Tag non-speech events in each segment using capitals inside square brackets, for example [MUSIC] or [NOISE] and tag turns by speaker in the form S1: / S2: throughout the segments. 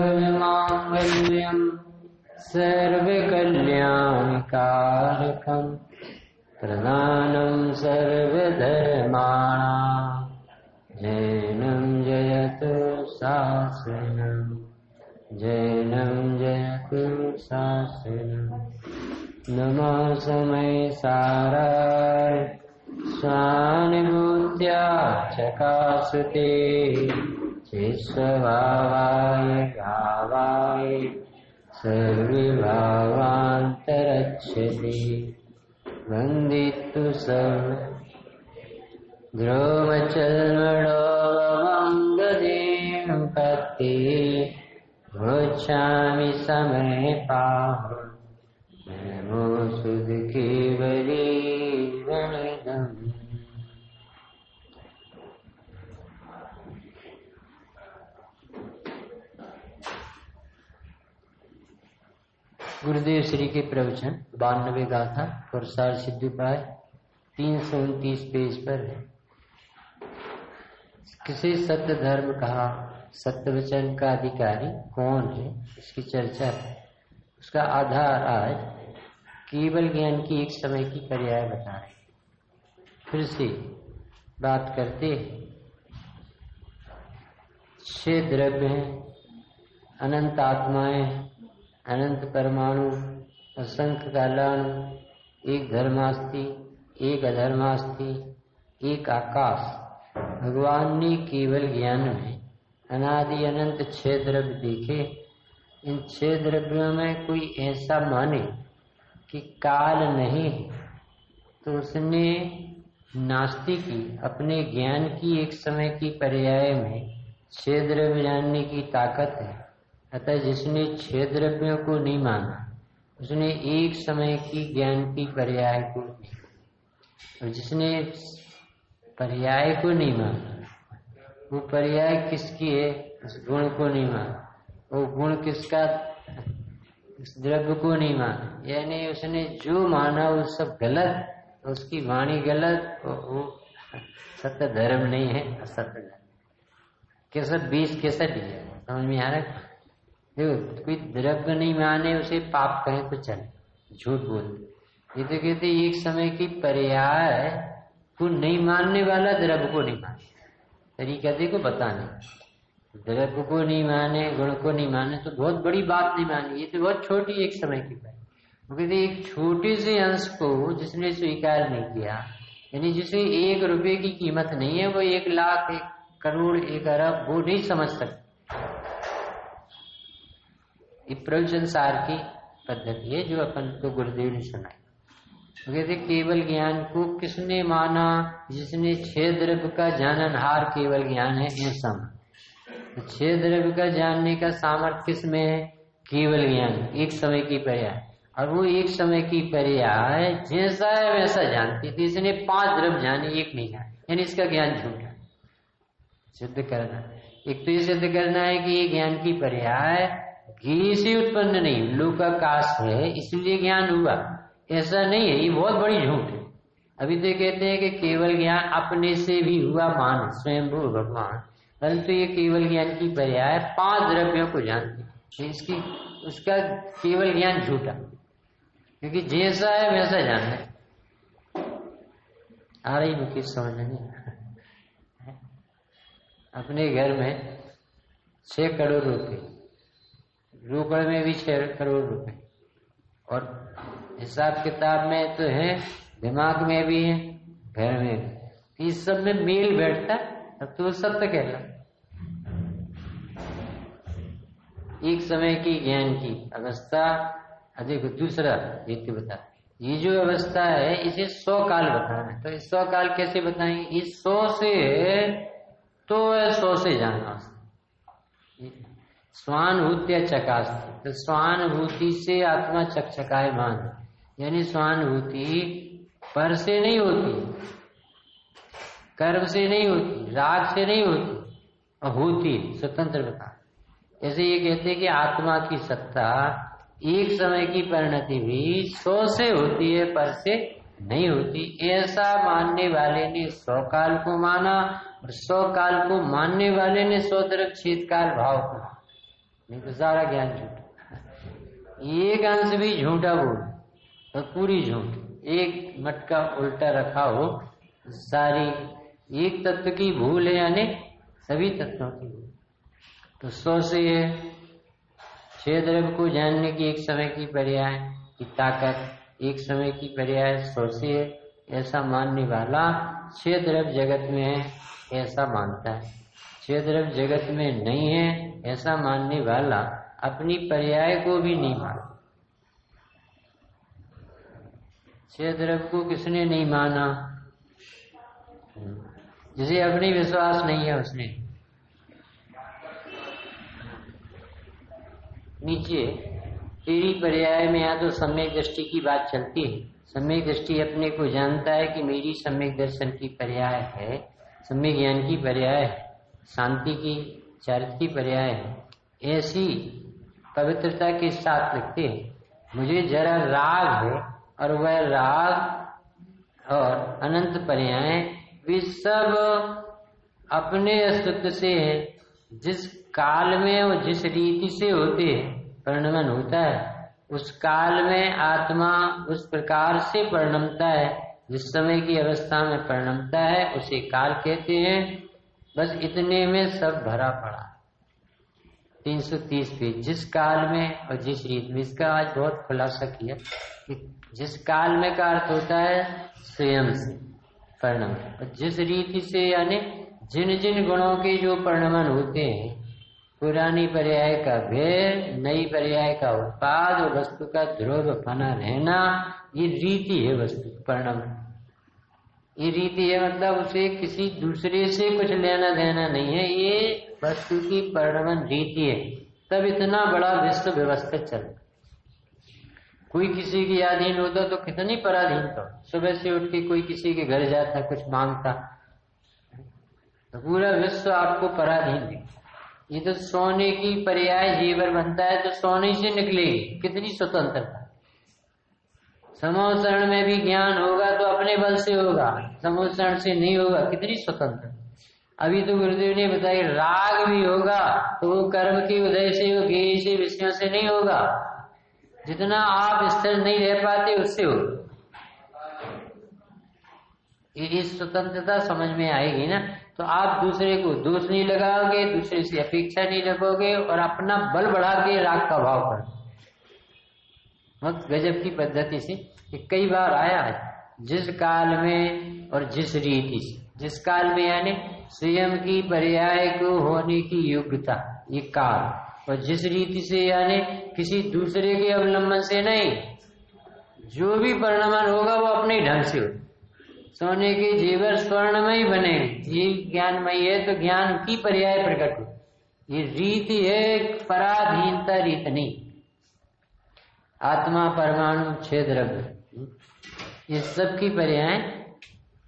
S1: सर्वमङ्गलमाङ्गल्यम् सर्वकल्याणकारकम् प्रधानं सर्वधर्माणाम् जैनं जयतु शासनम् जैनं जयतु शासनम् नमः समय साराय स्वानुभूत्या चकासते चिस्वभावाय भावाय सर्वभावान्तरक्षति वन्दितु सर्व। ध्रुवचल्मणोमङ्गदें पते गच्छामि समय पाह। नमो सुध केवली वणिदम् गुरुदेव श्री के प्रवचन, बानवे गाथा, प्रसार सिद्धि पाए तीन सौ उनतीस पेज पर है। किसी सत्य धर्म कहा? सत्य वचन का अधिकारी कौन है? इसकी चर्चा है। उसका आधार आज केवल ज्ञान की एक समय की पर्याय बता रहे फिर से बात करते हैं। छह द्रव्य हैं, अनंत आत्माएँ अनंत परमाणु, असंख्य कालाणु, एक धर्मास्थि एक अधर्मास्थि एक आकाश। भगवान ने केवल ज्ञान में अनादि अनंत छह द्रव्य देखे। इन छह द्रव्यों में कोई ऐसा माने कि काल नहीं है। तो उसने नास्ति की अपने ज्ञान की एक समय की पर्याय में छह द्रव्य जानने की ताकत है। अतः जिसने छह द्रव्यों को नहीं माना, उसने एक समय की ज्ञान की पर्याय को और जिसने पर्याय को नहीं माना, वो पर्याय किसकी है? उस गुण को नहीं माना। वो गुण किसका? उस द्रव्य को नहीं माना। यानी उसने जो माना वो सब गलत, उसकी वाणी गलत वो सत्य धर्म नहीं है, असत्य धर्म। कैसा बीस कैसा दिया? समझ में आ रहा है? कोई द्रव्य नहीं माने उसे पाप कहें तो चले। झूठ बोलते। ये तो कहते एक समय की पर्याय को नहीं मानने वाला द्रव्य को नहीं माने। तरीका देखो, बताने। द्रव्य को नहीं माने, गुण को नहीं माने तो बहुत बड़ी बात नहीं मानी। ये तो बहुत छोटी एक समय की बात। वो कहते एक छोटे से अंश को जिसने स्वीकार नहीं किया, यानी जिसे एक रुपए की कीमत नहीं है, वो एक लाख, एक करोड़, एक अरब, वो नहीं समझ सकते। ये प्रवचन सार की पद्धति है जो अपन को गुरुदेव ने सुनाई। तो कहते केवल ज्ञान को किसने माना, जिसने छह द्रव्य का जाननहार केवल ज्ञान है ऐसा तो छह द्रव्य का जानने का सामर्थ्य किसमें है? केवल ज्ञान, एक समय की पर्याय। और वो एक समय की पर्याय जैसा है वैसा जानती थी इसने पाँच द्रव्य जाने, एक नहीं जाने, यानी इसका ज्ञान झूठा सिद्ध करना। एक तो ये सिद्ध करना है कि ये ज्ञान की पर्याय घी से उत्पन्न नहीं उल्लू का काश है, इसलिए ज्ञान हुआ। ऐसा नहीं है, ये बहुत बड़ी झूठ है। अभी तो कहते हैं कि केवल ज्ञान अपने से भी हुआ मान स्वयं भगवान। परंतु ये केवल ज्ञान की पर्याय पाँच द्रव्यों को जानते इसकी, उसका केवल ज्ञान झूठा क्योंकि जैसा है, वैसा जानना है। आ रही मुख्य समझ नहीं अपने घर में छह करोड़ रुपए में भी छह करोड़ रुपए। और हिसाब किताब में तो है, दिमाग में भी है, घर में भी। इस सब में मेल बैठता अब तो सत्य कहला। एक समय की ज्ञान की अवस्था अधिक दूसरा व्यक्ति बता। ये जो अवस्था है, इसे सौ काल बताना है। तो इस सौ काल कैसे बताएँगे? इस सौ से तो सौ से जानना स्वानुभूत्य चकास्ती। तो स्वानुभूति से आत्मा चकचकाय मान। यानी स्वानुभूति पर से नहीं होती, कर्म से नहीं होती, राग से नहीं होती होती स्वतंत्र बता जैसे ये कहते हैं कि आत्मा की सत्ता एक समय की परिणति भी सौ से होती है, पर से नहीं होती। ऐसा मानने वाले ने सौ काल को माना, और सौ काल को मानने वाले ने सौ तरफ़ शीतकाल भाव को नहीं तो सारा ज्ञान झूठा। एक अंश भी झूठा बोल और पूरी झूठ। एक मटका उल्टा रखा हो सारी एक तत्व की भूल है यानी सभी तत्वों की भूल। तो सौ से छह द्रव्य को जानने की एक समय की पर्याय की ताकत एक समय की पर्याय सौ से ऐसा मानने वाला छह द्रव्य जगत में है, ऐसा मानता है। द्रव्य जगत में नहीं है, ऐसा मानने वाला अपनी पर्याय को भी नहीं मानता छह को किसने नहीं माना? जिसे अपनी विश्वास नहीं है उसने। नीचे, तेरी पर्याय में या तो सम्यक दृष्टि की बात चलती है। सम्यक दृष्टि अपने को जानता है कि मेरी सम्यक दर्शन की पर्याय है, सम्यक ज्ञान की पर्याय है। शांति की चरित्र की पर्याय है। ऐसी पवित्रता के साथ लिखते हैं, मुझे जरा राग है और वह राग और अनंत पर्याय वे सब अपने अस्तित्व से है। जिस काल में और जिस रीति से होते हैं, परिणमन होता है। उस काल में आत्मा उस प्रकार से परिणमता है, जिस समय की अवस्था में परिणमता है, उसे काल कहते हैं। बस इतने में सब भरा पड़ा। 330 पेज। जिस काल में, और जिस रीत में, इसका आज बहुत खुलासा किया कि जिस काल में का अर्थ होता है स्वयं से, परिणम। और जिस रीति से यानी जिन जिन गुणों के जो परिणमन होते हैं, पुरानी पर्याय का भेद, नई पर्याय का उत्पाद और वस्तु का ध्रुव फना रहना, ये रीति है वस्तु, परिणम। ये रीति है मतलब उसे किसी दूसरे से कुछ लेना देना नहीं है, ये वस्तु की परिणमन रीति है। तब इतना बड़ा विश्व व्यवस्थित चल कोई किसी की अधीन होता तो कितनी पराधीन तो सुबह से उठ के कोई किसी के घर जाता, कुछ माँगता। तो पूरा विश्व आपको पराधीन है। ये तो सोने की पर्याय जीवर बनता है तो सोने से निकलेगी। कितनी स्वतंत्रता। समोचरण में भी ज्ञान होगा तो अपने बल से होगा। समोचरण से नहीं होगा, कितनी स्वतंत्र। अभी तो गुरुदेव ने बताया, राग भी होगा तो वो कर्म के उदय से गेय से विषयों से नहीं होगा। जितना आप स्थिर नहीं रह पाते, उससे हो। इस स्वतंत्रता समझ में आएगी ना? तो आप दूसरे को दोष नहीं लगाओगे, दूसरे से अपेक्षा नहीं रखोगे और अपना बल बढ़ा के राग का भाव कर बहुत गजब की पद्धति से कई बार आया है, जिस काल में और जिस रीति से। जिस काल में यानी स्वयं की पर्याय को होने की योग्यता, ये काल। और जिस रीति से यानी किसी दूसरे के अवलंबन से नहीं, जो भी परिणामन होगा वो अपने ढंग से हो सोने के जीवर स्वर्णमय बने, ये ज्ञानमय है तो ज्ञान की पर्याय प्रकट हो। ये रीति है, पराधीनता रीत नहीं। आत्मा, परमाणु छह द्रव्य ये सब की पर्याय,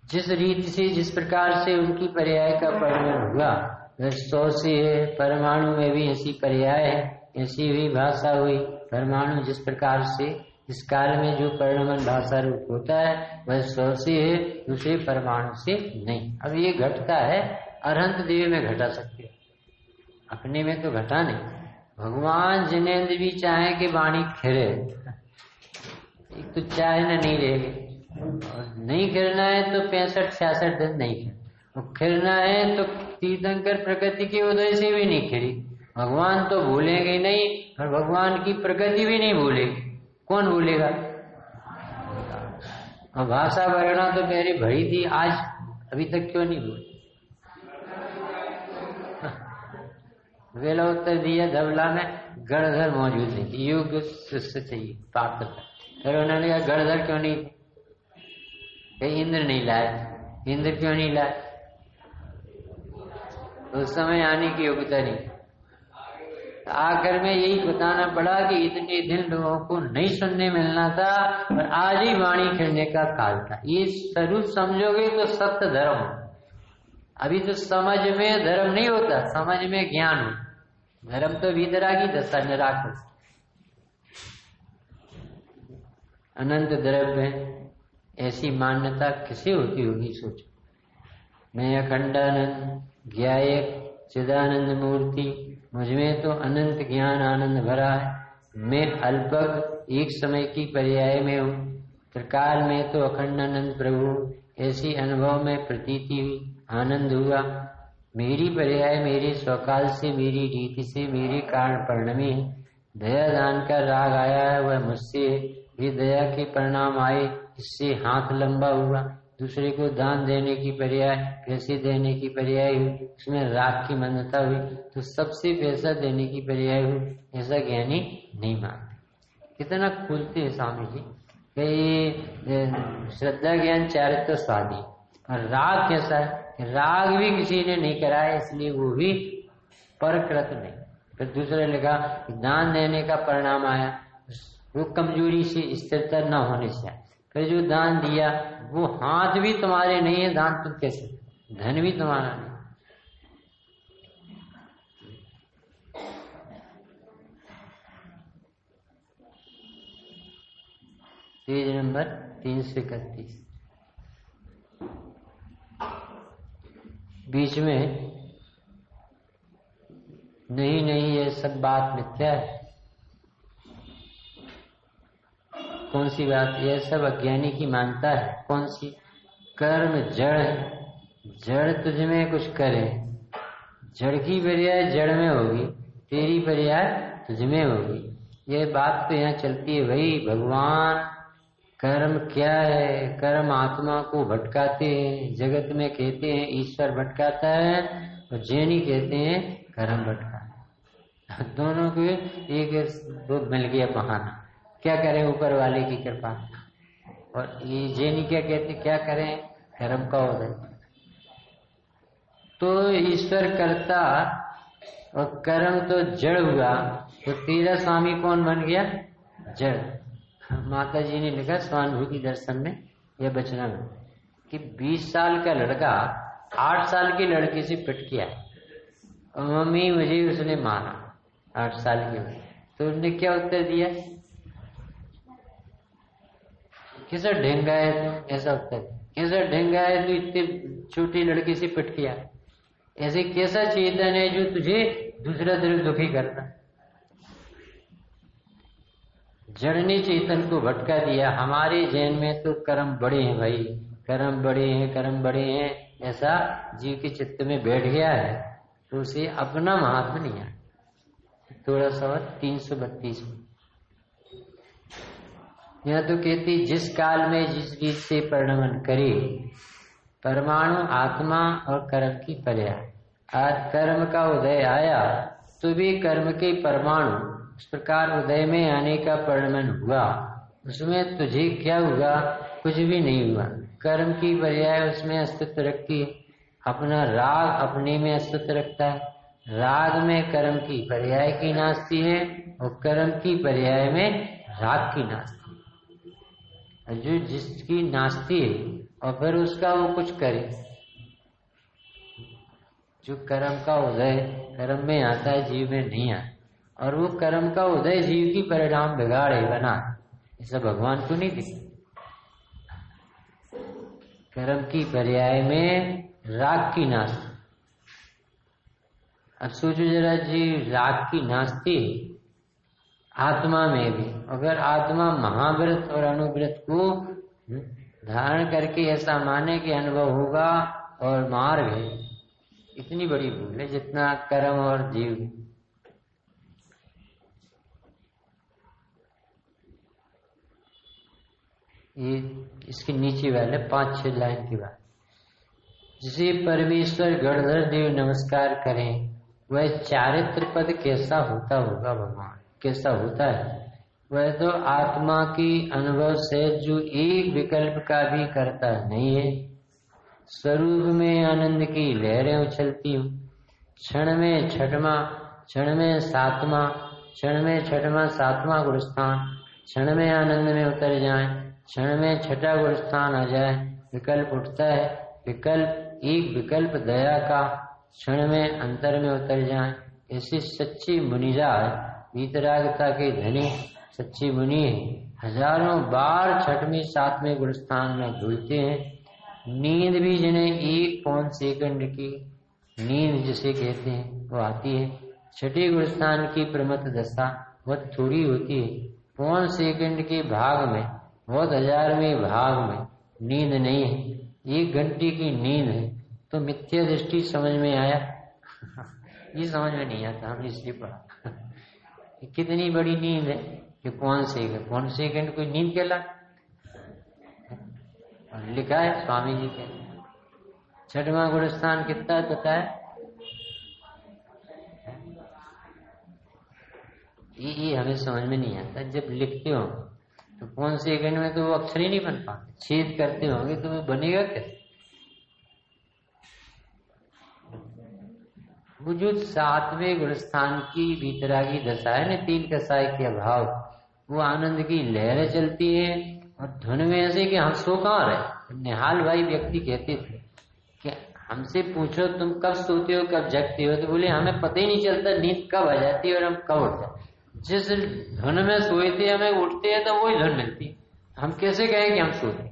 S1: जिस रीति से, जिस प्रकार से उनकी पर्याय का परिणाम हुआ, वह सौ से है, परमाणु में भी ऐसी पर्याय है, ऐसी भी भाषा हुई। परमाणु जिस प्रकार से, इस काल में जो परिणमन भाषा रूप होता है, वह सौ से है, दूसरे परमाणु से नहीं। अब ये घटता है, अरहंत देवी में घटा सकते अपने में तो घटा नहीं। भगवान जिनेन्द्र भी चाहे कि वाणी खिरे। एक तो चाहे ना नहीं रहेगी और नहीं खिरना है तो पैंसठ, छियासठ दिन नहीं खिर। और है तो तीर्थंकर प्रकृति के उदय से भी नहीं खिरी। भगवान तो भूलेंगे नहीं और भगवान की प्रकृति भी नहीं भूलेगी। कौन भूलेगा? और भाषा वर्णा तो पहले भरी थी, आज अभी तक क्यों नहीं भूली वेला उत्तर दिया धवला में गणधर मौजूद नहीं युग शिष्य चाहिए प्राप्त फिर उन्होंने कहा गणधर क्यों नहीं? कहीं इंद्र नहीं लाए। इंद्र क्यों नहीं लाए? उस समय आने की योग्यता नहीं। आखिर में यही बताना पड़ा कि इतने दिन लोगों को नहीं सुनने मिलना था और आज ही वाणी खिलने का काल था। ये स्वरूप समझोगे तो सत्य धर्म। अभी तो समझ में धर्म नहीं होता, समझ में ज्ञान हो धर्म तो की दशा निराकृत अनंत द्रव्य ऐसी मान्यता किसे होती होगी, सोचो। मैं अखंडानंद ज्ञायक, चिदानंद मूर्ति मुझमें तो अनंत ज्ञान आनंद भरा है। मैं अल्पक, एक समय की पर्याय में हूँ। त्रिकाल में तो अखंड आनंद प्रभु, ऐसी अनुभव में प्रतीति हुई, आनंद हुआ। मेरी पर्याय, मेरे स्वकाल से, मेरी रीति से, मेरे कारण परिणमी दया दान का राग आया है, वह मुझसे भी दया के परिणाम आए इससे हाथ लंबा हुआ। दूसरे को दान देने की पर्याय, पैसे देने की पर्याय हुई। उसमें राग की मान्यता हुई तो सबसे पैसा देने की पर्याय हुई। ऐसा ज्ञानी नहीं मानते। कितना खुलते है स्वामी जी। कि श्रद्धा ज्ञान चारित्र स्वादी। और राग कैसा है? राग भी किसी ने नहीं कराया इसलिए वो भी परकृत नहीं। फिर दूसरे लिखा दान देने का परिणाम आया। वो कमज़ोरी से स्थिरता न होने से फिर जो दान दिया, वो हाथ भी तुम्हारे नहीं है, दान तुम कैसे? धन भी तुम्हारा नहीं। पेज नंबर तीन सौ इकतीस। बीच में नहीं नहीं, ये सब बात मिथ्या है। कौन सी बात? यह सब अज्ञानी की मानता है। कौन सी? कर्म जड़ है। जड़ तुझ में कुछ करे। जड़ की पर्याय जड़ में होगी, तेरी पर्याय तुझ में होगी। यह बात तो यहाँ चलती है। भाई भगवान कर्म क्या है? कर्म आत्मा को भटकाते हैं, जगत में कहते हैं, ईश्वर भटकाता है, और जैनी कहते हैं, कर्म भटका [LAUGHS] दोनों को एक मिल गया बहाना क्या करें ऊपर वाले की कृपा? और ये जैनी क्या कहते, क्या करें? कर्म का उदय। तो ईश्वर करता और कर्म तो जड़ हुआ तो तेरा स्वामी कौन बन गया? जड़। माता जी ने लिखा स्वानुभूति दर्शन में यह बचना में कि 20 साल का लड़का 8 साल की लड़की से पिट किया मम्मी मुझे उसने मारा आठ साल की तो उसने क्या उत्तर दिया? किसा ढेंगा है ऐसा है कैसा ढेंगा है तो इतनी छोटी लड़की से पिट किया ऐसे कैसा चेतन है जो तुझे दूसरा तरफ़ दुखी करता? जड़ ने चेतन को भटका दिया, हमारे जैन में तो कर्म बड़े हैं भाई। कर्म बड़े हैं, कर्म बड़े हैं, ऐसा जीव के चित्त में बैठ गया है तो उसे अपना महात्मा नहीं है। थोड़ा सा तीन सौ बत्तीस। में यह तो कहती, जिस काल में जिस रीत से परिणमन करे, परमाणु आत्मा और कर्म की पर्या आज कर्म का उदय आया तो भी कर्म के परमाणु इस प्रकार उदय में आने का परिणमन हुआ। उसमें तुझे क्या हुआ? कुछ भी नहीं हुआ। कर्म की पर्याय उसमें अस्तित्व रखती है। अपना राग अपने में अस्तित्व रखता है। राग में कर्म की पर्याय की नास्ती है और कर्म की पर्याय में राग की नास्ती जो जिसकी नास्ती है और फिर उसका वो कुछ करे। जो कर्म का उदय कर्म में आता है, जीव में नहीं आता। और वो कर्म का उदय जीव की परिणाम बिगाड़े, बना। ऐसा भगवान को नहीं दिखे कर्म की पर्याय में राग की नास्ती। अब सोचो जरा जी, राग की नास्ती आत्मा में भी। अगर आत्मा महाव्रत और अनुव्रत को धारण करके ऐसा माने कि अनुभव होगा और मार्ग है। इतनी बड़ी भूल है जितना कर्म और जीव ये इसके नीचे वाले पाँच छह लाइन की बात। जिसे परमेश्वर गणधर देव नमस्कार करें, वह चारित्र पद कैसा होता होगा भगवान? कैसा होता है? वह तो आत्मा की अनुभव से जो एक विकल्प का भी करता नहीं है। स्वरूप में आनंद की लहरें उछलती हूँ। क्षण में छठवा, क्षण में सातवा, क्षण में छठवा, सातवां गुरुस्थान, क्षण में आनंद में उतर जाए। क्षण में छठा गुणस्थान आ जाए, विकल्प उठता है, विकल्प, एक विकल्प दया का क्षण में अंतर में उतर जाए। ऐसी सच्ची मुनिजा वीतरागता के धनी, सच्ची मुनि हज़ारों बार छठवीं सातवें गुणस्थान में झूलते हैं। नींद भी जिन्हें एक पौन सेकंड की नींद जिसे कहते हैं, वो आती है। छठी गुणस्थान की प्रमत दशा बहुत थोड़ी होती है। पौन सेकंड के भाग में बहुत हजारवें भाग में नींद नहीं है, एक घंटे की नींद है तो मिथ्या दृष्टि समझ में आया? [LAUGHS] ये समझ में नहीं आता, हमने इसलिए पढ़ा। [LAUGHS] कितनी बड़ी नींद है? कि कौन सेकंड? कौन सेकंड कोई नींद कहला? लिखा है, स्वामी जी के छठवा गुणस्थान कितना है ये ये हमें समझ में नहीं आता। जब लिखते हो तो कौन सेकंड में तो वो अक्षर ही नहीं बन पाते? छेद करते होंगे तो वो बनेगा कैसे वो जो सातवें गुणस्थान की भीतरागी दशा है ना, तीन कसाई के अभाव। वो आनंद की लहरें चलती है और धुन में ऐसे कि हम सो कहाँ रहे? निहाल भाई व्यक्ति कहते थे कि हमसे पूछो तुम कब सोते हो, कब जगते हो? तो बोले, हमें पता ही नहीं चलता, नींद कब आ जाती है और हम कब उठ जाते जिस धुन में सोए थे हमें उठते हैं तो वही धुन मिलती है। हम कैसे कहें कि हम सोते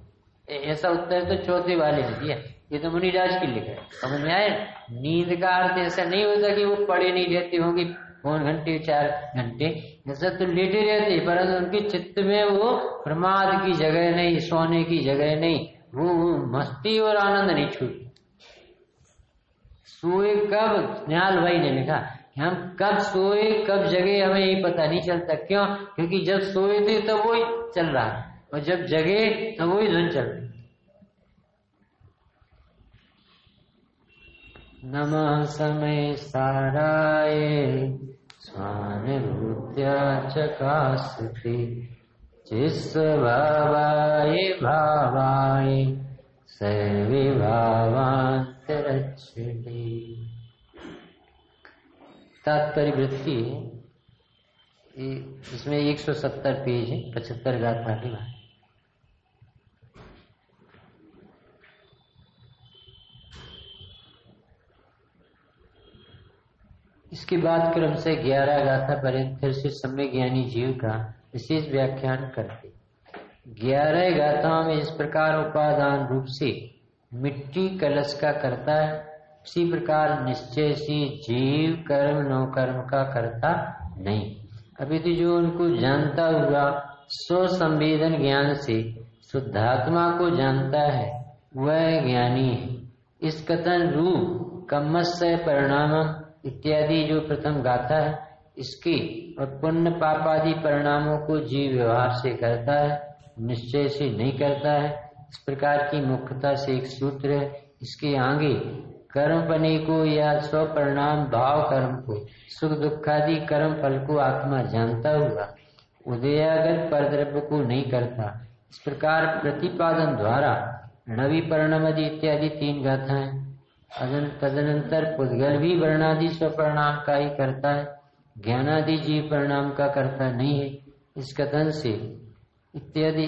S1: ऐसा उत्तर तो चौथे वाले ने दिया। ये तो मुनिराज की लिखा है। समझ में आए नींद का अर्थ ऐसा नहीं होता कि वो पड़े नहीं रहते होंगे। कौन घंटे, चार घंटे। ऐसा तो लेटे रहते परंतु उनके चित्त में वो प्रमाद की जगह नहीं, सोने की जगह नहीं। वो मस्ती और आनंद नहीं छूट सोए कब? न्याल भाई ने लिखा हम कब सोए, कब जगे, हमें यही पता नहीं चलता। क्यों? क्योंकि जब सोए थे, तब वही चल रहा है। और जब जगे, तब वही धुन चल रही नमः समय साराय स्वानुभूत्या चकाशति चिस्वभावाय भावाय सर्वे भावांतरक्षिणी तात्पर्य वृत्ति इसमें 170 पेज है, पचहत्तर गाथा के बाद इसके बाद क्रम से ग्यारह गाथा पर्यंत फिर से सम्य ज्ञानी जीव का विशेष व्याख्यान करते। ग्यारह गाथाओं में इस प्रकार उपादान रूप से मिट्टी कलश का करता है। उसी प्रकार निश्चय से जीव कर्म नौ कर्म का करता नहीं। अभी तो जो उनको जानता हुआ स्व संवेदन ज्ञान से शुद्धात्मा को जानता है, वह ज्ञानी है। इस कथन रूप, कमस्य परिणाम इत्यादि जो प्रथम गाथा है, इसकी और पुण्य पापादि परिणामों को जीव व्यवहार से करता है, निश्चय से नहीं करता है। इस प्रकार की मुख्यता से एक सूत्र है, इसके आगे कर्म पने को या स्व परिणाम भाव कर्म को, सुख दुखादि कर्म फल को आत्मा जानता हुआ, उदयागत परद्रव्य को नहीं करता। इस प्रकार प्रतिपादन द्वारा नवी परिणामदि इत्यादि तीन गाथाएँ तदनंतर पुद्गल भी वर्णादि स्वपरिणाम का ही करता है, ज्ञानादि जीव परिणाम का करता नहीं है। इस कथन से इत्यादि,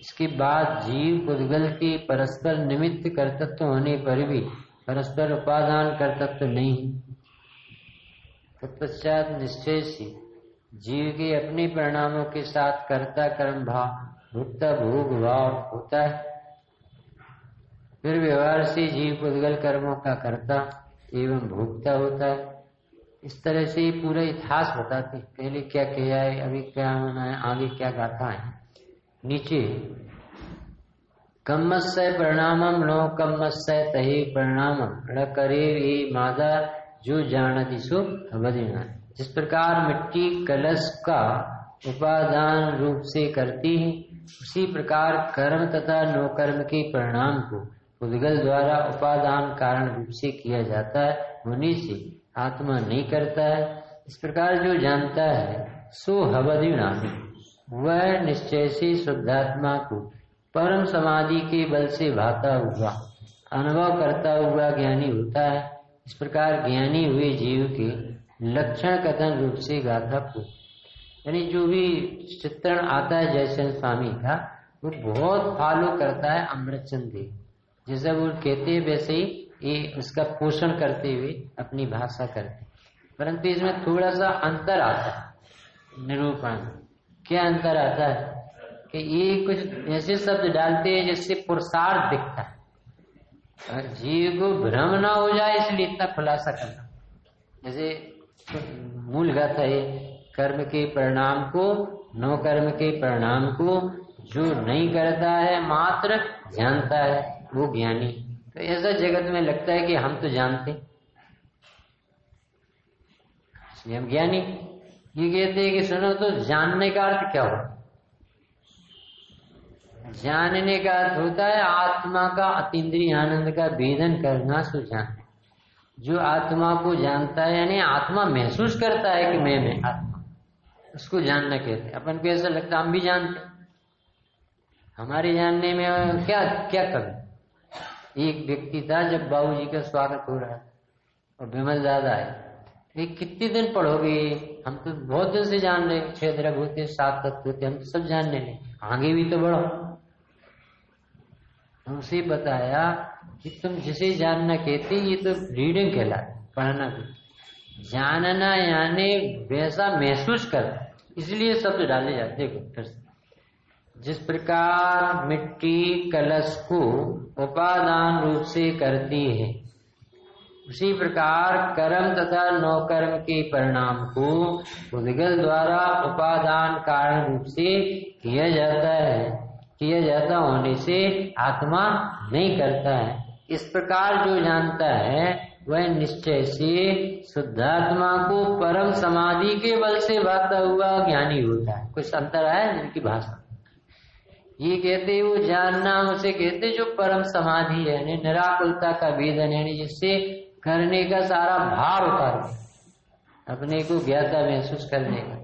S1: इसके बाद जीव पुद्गल के परस्पर निमित्त कर्तत्व होने पर भी परस्पर उपादान कर्तत्व तो नहीं। तत्पश्चात निश्चय से जीव के अपने परिणामों के साथ कर्ता कर्म भाव भुगता भोग, भाव होता है। फिर व्यवहार से जीव पुद्गल कर्मों का कर्ता एवं भोगता होता है। इस तरह से पूरा इतिहास बताते पहले क्या किया है, अभी क्या होना है आगे क्या गाथा है। नीचे कम्मस्य परिणामम नो कम्मस्य तही परिणामम करे मादा जो जानती सो अवधिना जिस प्रकार मिट्टी कलश का उपादान रूप से करती है, उसी प्रकार कर्म तथा नो कर्म के परिणाम को उद्गल द्वारा उपादान कारण रूप से किया जाता है होने से आत्मा नहीं करता है। इस प्रकार जो जानता है, सो हवधिनामी वह निश्चय से शुद्धात्मा को परम समाधि के बल से भाता हुआ। अनुभव करता हुआ ज्ञानी होता है। इस प्रकार ज्ञानी हुए जीव के लक्षण कथन रूप से गाथा को यानी जो भी चित्रण आता है जयसन स्वामी का, वो बहुत फॉलो करता है अमृतचंद। देव जैसा वो कहते वैसे ही ये उसका पोषण करते हुए अपनी भाषा करते परंतु इसमें थोड़ा सा अंतर आता है। निरूपण। क्या अंतर आता है? कि ये कुछ ऐसे शब्द डालते हैं जिससे पुरुषार्थ दिखता है। और जीव को भ्रम ना हो जाए, इसलिए इतना खुलासा करना। जैसे मूल गाथा है, कर्म के परिणाम को, नो कर्म के परिणाम को, जो नहीं करता है, मात्र जानता है, वो ज्ञानी। तो ऐसा जगत में लगता है कि हम तो जानते हम ज्ञानी। ये कहते हैं कि सुनो तो जानने का अर्थ क्या हो? जानने का अर्थ होता है, आत्मा का अतीन्द्रिय आनंद का भेदन करना सुझान जो आत्मा को जानता है, यानी आत्मा महसूस करता है कि मैं मैं आत्मा उसको जानना कहते हैं। अपन को ऐसा लगता हम भी जानते हमारे जानने में क्या क्या कमी? एक व्यक्ति था, जब बाबू जी का स्वागत हो रहा और विमल दादा आए। ये कितने दिन पढ़ोगे? हम तो बहुत दिन से जान रहे छह होते सात तत्व होते हम तो सब जानने लगे। आगे भी तो बढ़ो। उसे बताया कि तुम जिसे जानना कहते ये तो रीडिंग कहला पढ़ना भी। जानना यानी वैसा महसूस कर इसलिए शब्द डाले जाते फिर से। जिस प्रकार मिट्टी कलश को उपादान रूप से करती है, उसी प्रकार कर्म तथा नौकर्म के परिणाम को उदगल द्वारा उपादान कारण रूप से किया जाता है। किया जाता होने से आत्मा नहीं करता है। इस प्रकार जो जानता है, वह निश्चय से शुद्धात्मा को परम समाधि के बल से भागता हुआ ज्ञानी होता है। कुछ अंतर है जिनकी भाषा? ये कहते, वो जानना उसे कहते, जो परम समाधि है, यानी निराकुलता का वेदन यानी जिससे करने का सारा भार उतार अपने को ज्ञाता महसूस करने का।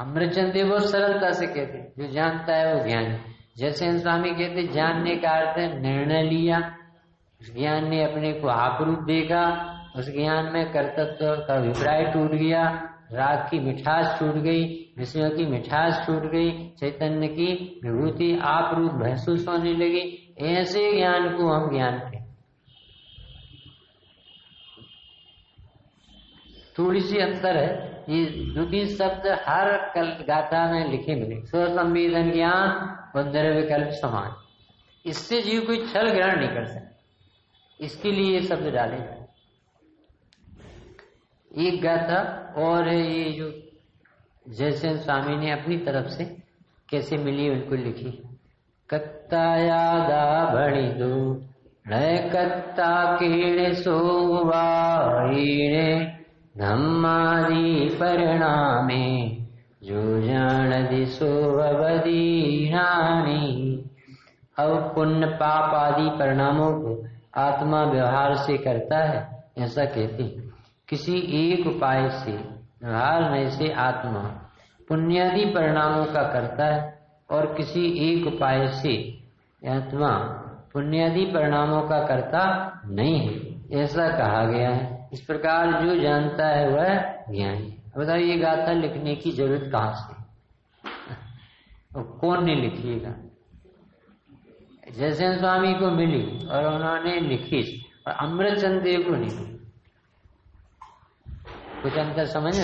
S1: अमृतचंद बहुत सरलता से कहते जो जानता है वो ज्ञान। जैसे स्वामी कहते जानने का अर्थ है निर्णय लिया। उस ज्ञान ने अपने को आप रूप देखा। उस ज्ञान में कर्तव्य का अभिप्राय टूट गया। राग की मिठास छूट गई, विषयों की मिठास छूट गई, चैतन्य की विभूति आप रूप महसूस होने लगी। ऐसे ज्ञान को हम ज्ञान के थोड़ी सी अंतर है। ये शब्द हर कल गाथा में लिखे मिले स्व संवेदन ज्ञान और विकल्प समान। इससे जीव कोई छल ग्रहण नहीं कर सकता। इसके लिए ये शब्द डाले। एक गाथा और ये जो जैसे स्वामी ने अपनी तरफ़ से कैसे मिली उनको लिखी। कत्ता यादा भणी दो कत्ता कीणे सोवाईणे धम्मादि परिणामे जो जान दिशो अब पुण्य पाप आदि परिणामों को आत्मा व्यवहार से करता है, ऐसा कहते हैं। किसी एक उपाय से व्यवहार में से आत्मा पुण्यादि परिणामों का करता है, और किसी एक उपाय से आत्मा पुण्यादि परिणामों का करता नहीं है, ऐसा कहा गया है। इस प्रकार जो जानता है वह ज्ञानी बताओ, ये गाथा लिखने की ज़रूरत कहाँ से? कौन ने लिखी है जैसे स्वामी को मिली और उन्होंने लिखी। और अमृत चंद देव को नहीं कुछ अंतर समझ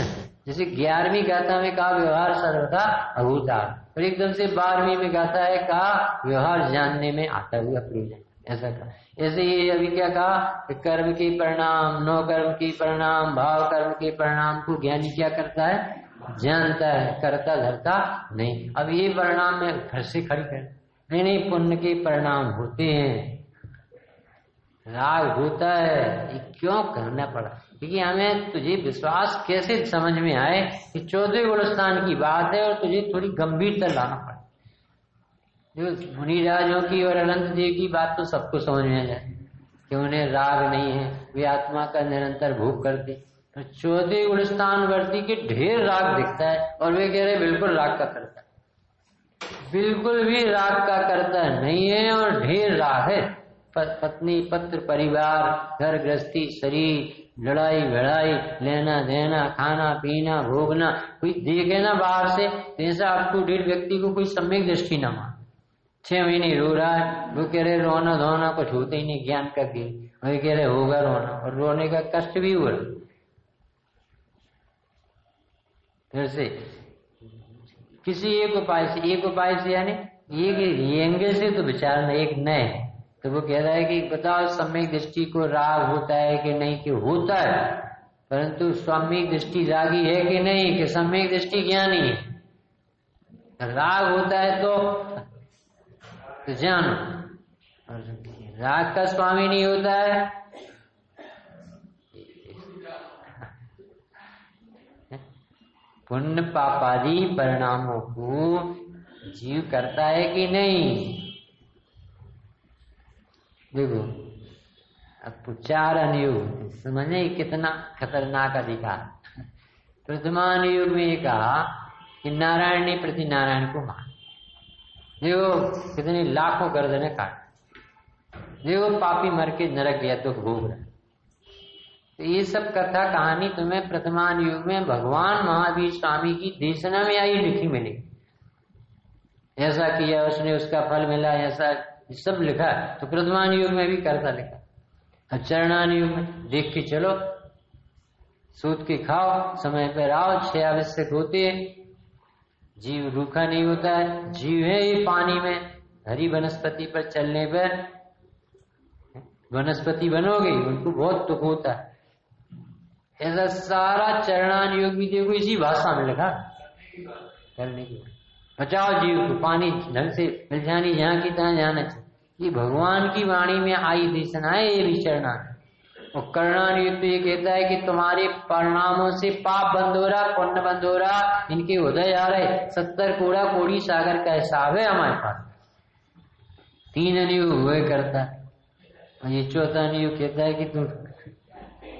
S1: जैसे ग्यारहवीं गाथा में कहा, व्यवहार सर्वथा अभूता। और एकदम से बारहवीं में गाता है, कहा, व्यवहार जानने में आता हुआ प्रयोजन। ऐसा कहा। ऐसे ये अभी क्या कहा? कर्म के परिणाम, नौ कर्म के परिणाम, भाव कर्म के परिणाम को ज्ञानी क्या करता है? जानता है। करता धरता नहीं। अब ये परिणाम में घर से खड़ी कर नहीं नहीं, पुण्य के परिणाम होते हैं। राग होता है। ये क्यों करना पड़ा? क्योंकि हमें तुझे विश्वास कैसे समझ में आए कि चौदह गुण स्थान की बात है और तुझे थोड़ी गंभीरता लाना पड़े। जो मुनिराजों की और अनंत देव की बात तो सबको समझ में आ जाए कि उन्हें राग नहीं है, वे आत्मा का निरंतर भूख करते तो चौदह गुण स्थान वर्ती के ढेर राग दिखता है और वे कह रहे बिल्कुल राग का करता है। बिल्कुल भी राग का करता नहीं है और ढेर राग है। पत्नी, पत्र, परिवार, घर, गृहस्थी, शरीर, लड़ाई, भड़ाई, लेना, देना, खाना, पीना, भोगना, कोई देखे ना बाहर से तो ऐसा आपको डेढ़ व्यक्ति को कोई सम्यक दृष्टि ना मान। छह महीने रो रहा है वो कह रहे रोना धोना कुछ होते ही नहीं ज्ञान का के वही कह रहे होगा रोना। और रोने का कष्ट भी हुआ। फिर से किसी एक उपाय से एक उपाय से यानी एक एंगल से तो विचार एक नए। तो वो कह रहा है कि बताओ सम्यक दृष्टि को राग होता है कि नहीं कि होता है? परंतु स्वामी दृष्टि रागी है कि नहीं कि सम्यक दृष्टि ज्ञानी है? राग होता है तो, तो जानो राग का स्वामी नहीं होता है। पुण्य पापादि परिणामों को जीव करता है कि नहीं? देखो, अब चार अनुयोग, समझे कितना खतरनाक अधिकार [LAUGHS] प्रथमान युग में कहा कि नारायण ने प्रति नारायण को मान देखो, कितने लाखों गर्दने काट देखो, पापी मर के नरक गया तो भोग रहा। तो ये सब कथा कहानी तुम्हें प्रथमान युग में भगवान महावीर स्वामी की देशना में आई, लिखी मिलेगी ऐसा किया उसने, उसका फल मिला, ऐसा सब लिखा तो प्रथमान युग में भी करता लिखा। चरणान युग में, देख के चलो, सूत के खाओ, समय पर आओ, छह आवश्यक होते जीव रूखा नहीं होता है, जीव है ये पानी में। हरी वनस्पति पर चलने पर वनस्पति बनोगे, उनको बहुत दुख होता है। ऐसा सारा चरणान योग भी देखो, इसी भाषा में लिखा। करने की बचाओ जीव को, पानी ढंग से मिल जानी, जहाँ की तहाँ जाना चाहिए। ये भगवान की वाणी में आई देशना है ये भी चरणान और कर्णानुयुक्त ये कहता है कि तुम्हारे परिणामों से पाप बंद हो रहा पुण्य बंद हो रहा इनके उदय आ रहे। सत्तर कोड़ा कोड़ी सागर का हिसाब है हमारे पास। तीन अनियु हुए करता। और ये चौथा अनियु कहता है कि तुम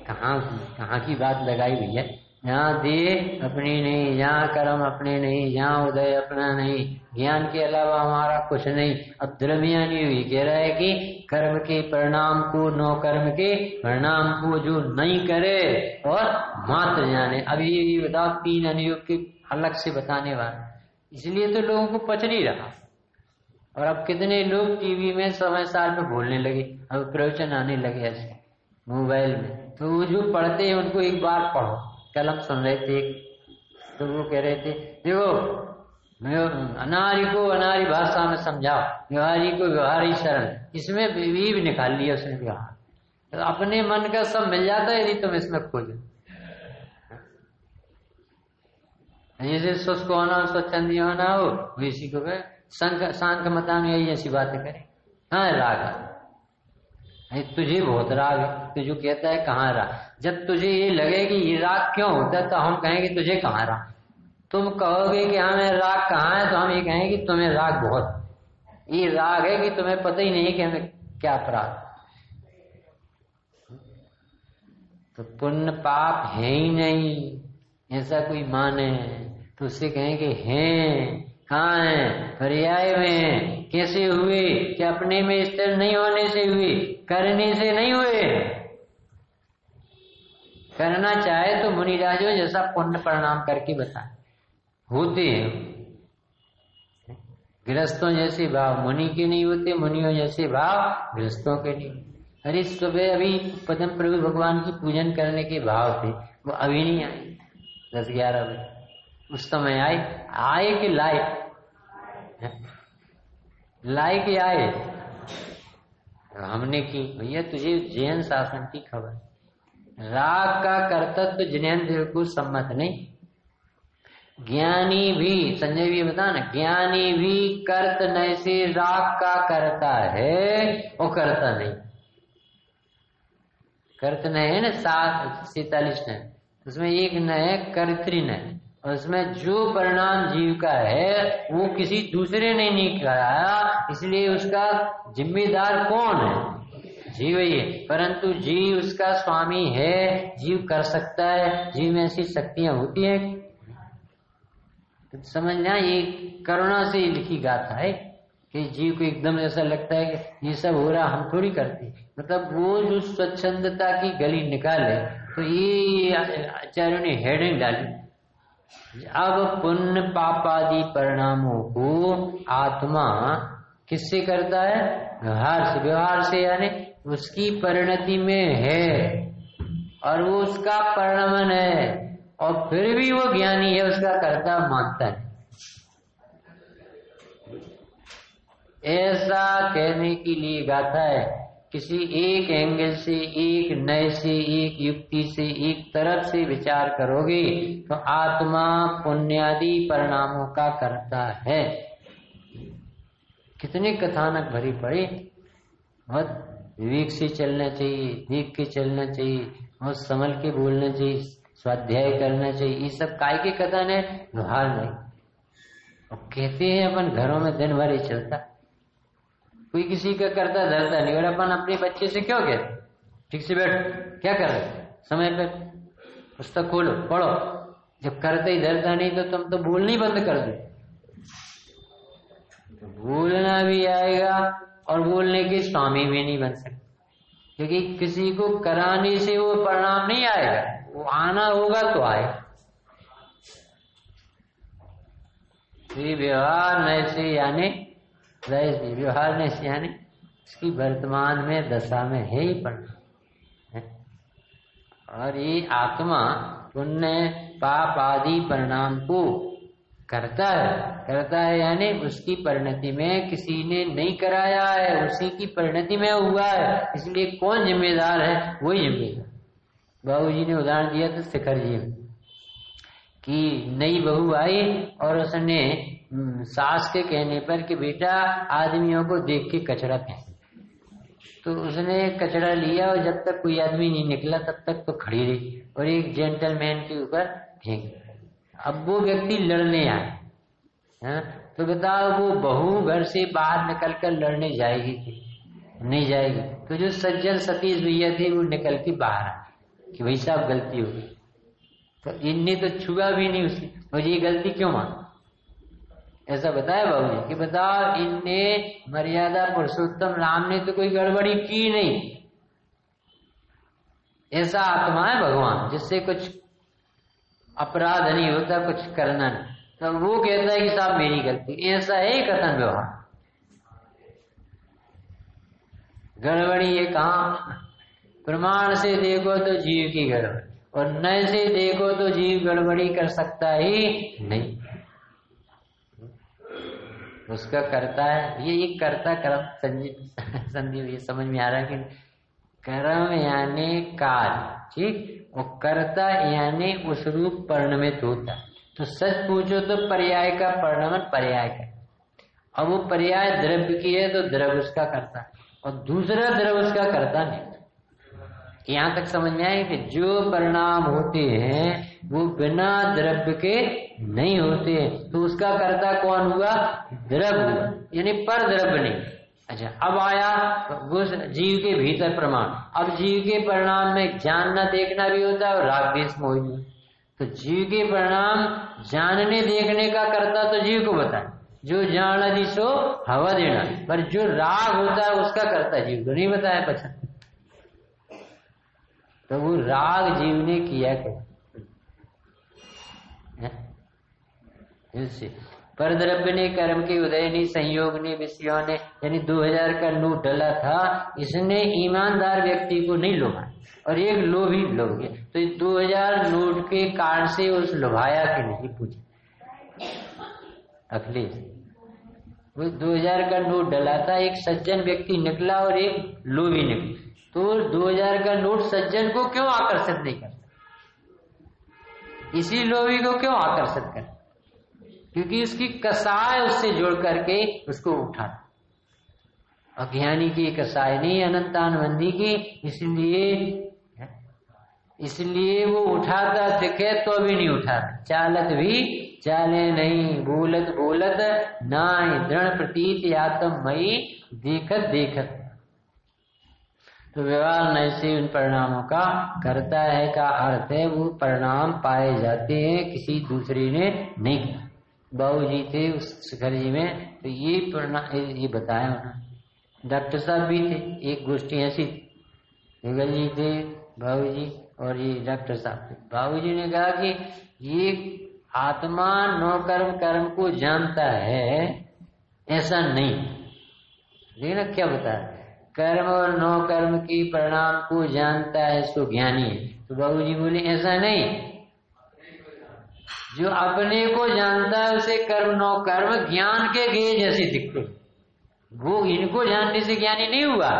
S1: कहाँ कहाँ की बात लगाई भैया? यहाँ दे अपनी नहीं यहाँ कर्म अपने नहीं यहाँ उदय अपना नहीं, ज्ञान के अलावा हमारा कुछ नहीं। अब द्रव्या नहीं कह रहा है कि कर्म के परिणाम को, नो कर्म के परिणाम को जो नहीं करे और मात्र जाने। अब ये बताओ, तीन अनुयोग के अलग से बताने वाला। इसलिए तो लोगों को पच नहीं रहा। और अब कितने लोग टीवी में समय साल में बोलने लगे, अब प्रवचन आने लगे ऐसे। मोबाइल में। तो वो जो पढ़ते हैं, उनको एक बार पढ़ो। कलम सुन रहे थे तो वो कह रहे थे, देखो अनारी को अनारी भाषा में समझाओ, व्यवहारी को व्यवहारी शरण, इसमें भी निकाल लिया उसने व्यवहार। तो अपने मन का सब मिल जाता है, यदि तुम इसमें खोजो। जैसे शुष्क होना हो स्वच्छंदी होना हो इसी को सांख मता में यही ऐसी बातें करें। हाँ राग। तुझे बहुत राग है। तुझे कहता है, कहाँ राग? जब तुझे ये लगे कि ये राग क्यों होता है तो हम कहेंगे तुझे कहाँ राग? तुम कहोगे कि हमें राग कहाँ है तो हम ये कहेंगे तुम्हें राग बहुत ये राग है कि तुम्हें पता ही नहीं कि हमें क्या अपराध तो पुण्य पाप है ही नहीं, ऐसा कोई माने। तो उससे कहेंगे हैं कहा है, पर्याय में है। कैसे हुए कि अपने में स्थिर नहीं होने से हुए? करने से नहीं हुए? करना चाहे तो मुनिराजो जैसा पुण्य परिणाम करके बताए। होते हैं। गृहस्थों जैसे भाव, मुनि के नहीं होते, मुनियों जैसे भाव, गृहस्थों के नहीं अरे, सुबह अभी पदम प्रभु भगवान की पूजन करने के भाव थे। वो अभी नहीं आए। दस ग्यारह बजे। उस समय आए आए कि लाए? लाए कि आए हमने की। भैया, तुझे जैन शासन की खबर। राग का कर्तव्य जिनेन्द्र को सम्मत नहीं। ज्ञानी भी, संजय भी बता ना, ज्ञानी भी कर्त से राग का करता है और करता नहीं। कर्त नय है ना, सात, सैतालीस न उसमें एक नय कर्तृ नय और उसमें जो परिणाम जीव का है, वो किसी दूसरे ने नहीं कराया, इसलिए उसका जिम्मेदार कौन है? जीव ही है। परंतु जीव उसका स्वामी है, जीव कर सकता है, जीव में ऐसी शक्तियाँ होती है। तो समझना, ये करुणा से लिखी गाथा है कि जीव को एकदम ऐसा लगता है कि ये सब हो रहा, हम थोड़ी करते मतलब वो जो स्वच्छंदता की गली निकाले तो ये आचार्यों ने हेडिंग डाली। अब पुण्य पापादि परिणामों को आत्मा किससे करता है? व्यवहार से। व्यवहार से यानी उसकी परिणति में है और वो उसका परिणमन है और फिर भी वो ज्ञानी है, उसका कर्ता मानता है। ऐसा कहने के लिए गाथा है किसी एक एंगल से, एक नए से, एक युक्ति से, एक तरफ़ से विचार करोगे तो आत्मा पुण्यादि परिणामों का करता है। कितने कथानक भरी पड़ी। बहुत विवेक से चलना चाहिए, देख के चलना चाहिए, बहुत संभल के बोलना चाहिए, स्वाध्याय करना चाहिए, ये सब काय के कथन है? व्यवहार नहीं। और कहते हैं, अपन घरों में दिन भर ही चलता। कोई किसी का करता धरता नहीं। और अपन अपने बच्चे से क्यों कहते ठीक से बैठ। क्या कर रहे समय पर पुस्तक खोलो, पढ़ो। जब करते ही धरता नहीं तो तुम तो बोलना ही बंद कर दो। तो बोलना भी आएगा और बोलने के स्वामी भी नहीं बन सकते। क्योंकि किसी को कराने से वो परिणाम नहीं आएगा। वो आना होगा तो आए व्यवहार नैसे यानी व्यवहार नैसे यानी उसकी वर्तमान में दशा में है ही पढ़ना। और ये आत्मा पुण्य, पाप आदि परिणाम को करता है। करता है यानी उसकी परिणति में किसी ने नहीं कराया है, उसी की परिणति में हुआ है। इसलिए कौन जिम्मेदार है? वही जिम्मेदार। बाबू जी ने उदाहरण दिया था, शिखर जी कि नई बहू आई और उसने सास के कहने पर कि बेटा, आदमियों को देख के कचरा फेंक तो उसने कचरा लिया और जब तक कोई आदमी नहीं निकला, तब तक तो खड़ी रही और एक जेंटलमैन के ऊपर फेंक अब वो व्यक्ति लड़ने आए है? तो बताओ, वो बहू घर से बाहर निकल कर लड़ने जाएगी थी नहीं जाएगी? तो जो सज्जन सतीश भैया थे, वो निकल के बाहर आए कि भाई साहब, गलती हो गई। तो इनने तो छुआ भी नहीं उसे। मुझे ये गलती क्यों मान? ऐसा बताया बाबू जी, कि बताओ इनने मर्यादा पुरुषोत्तम राम ने तो कोई गड़बड़ी की नहीं। ऐसा आत्मा है भगवान, जिससे कुछ अपराध नहीं होता, कुछ करना नहीं। तो वो कहता है कि साहब मेरी गलती, ऐसा है कथन व्यवहार। गड़बड़ी ये कहा? प्रमाण से देखो तो जीव की गड़बड़ी, और नए से देखो तो जीव गड़बड़ी कर सकता ही नहीं। उसका करता है। ये एक करता कर्म संजीव ये समझ में आ रहा है कि कर्म यानी काल, ठीक? और कर्ता यानी उस रूप परिणमित होता तो सच पूछो तो पर्याय का परिणमन पर्याय का अब वो पर्याय द्रव्य की है तो द्रव्य उसका करता और दूसरा द्रव्य उसका करता नहीं। यहाँ तक समझ में आए कि जो परिणाम होते हैं, वो बिना द्रव्य के नहीं होते तो उसका कर्ता कौन हुआ? द्रव्य यानी पर द्रव्य नहीं। अच्छा अब आया उस जीव के भीतर प्रमाण। अब जीव के परिणाम में जानना, देखना भी होता है और राग देश मोहिनी तो जीव के परिणाम जानने, देखने का करता तो जीव को बताए। जो जान सो हवा देना। पर जो राग होता है, उसका करता जीव को नहीं बताया पछन वो राग जीव ने किया क्या पर द्रव्य ने, कर्म के उदय ने, संयोग ने, विषयों ने, यानी 2000 का नोट डला था, इसने ईमानदार व्यक्ति को नहीं लोभा। और एक लोभी लोग। गया तो इस 2000 नोट के कारण से उस लोभाया के नहीं, पूछे। अखिलेश, वो 2000 का नोट डला था, एक सज्जन व्यक्ति निकला और एक लोभी निकला। तो 2000 का नोट सज्जन को क्यों आकर्षित नहीं करता? इसी लोभी को क्यों आकर्षित कर क्योंकि उसकी कसाय उससे जुड़ करके उसको उठा अज्ञानी की कसाय नहीं अनंतानबंदी की, इसलिए इसलिए वो उठाता दिखे तो भी नहीं उठाता। चालत भी चाले नहीं, बोलत बोलत ना दृढ़ प्रतीत यातम मई, देखत देखत। तो व्यवहार नैसे उन परिणामों का करता है का अर्थ है, वो परिणाम पाए जाते हैं, किसी दूसरे ने नहीं किया। बाबू जी थे उस शिखर जी में तो ये परिणाम ये बताया उन्होंने। डॉक्टर साहब भी थे, एक गोष्ठी ऐसी। युगल जी थे बाबू जी और ये डॉक्टर साहब थे। बाबू जी ने कहा कि ये आत्मा नौ कर्म कर्म को जानता है, ऐसा नहीं। लेकिन क्या बताया कर्म और नौ कर्म की परिणाम को जानता है सो ज्ञानी है। तो बाबू जी बोले, ऐसा नहीं। जो अपने को जानता है, उसे कर्म, नो कर्म, ज्ञान के गे जैसे दिखते वो इनको जानने से ज्ञानी नहीं हुआ।